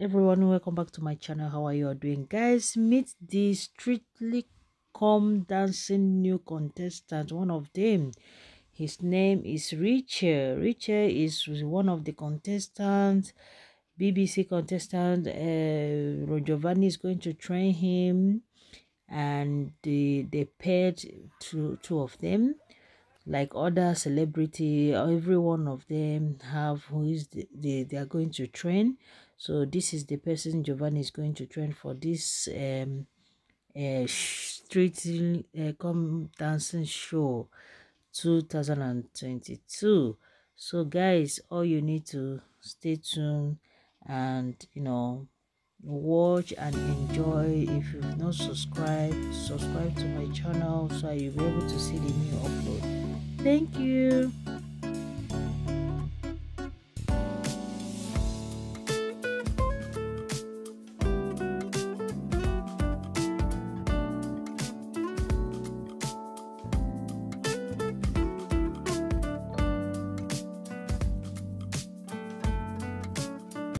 everyone welcome back to my channel. How are you all doing? Guys meet the strictly come dancing new contestant one of them. His name is richard richard is one of the contestants bbc contestant. Uh giovanni is going to train him and they they paired two two of them like other celebrity every one of them have who is the, the, they are going to train. So this is the person giovanni is going to train for this um uh, street uh, come dancing show 2022 so guys all you need to stay tuned and you know watch and enjoy. If you've not subscribed subscribe to my channel so you'll be able to see the new upload Thank you.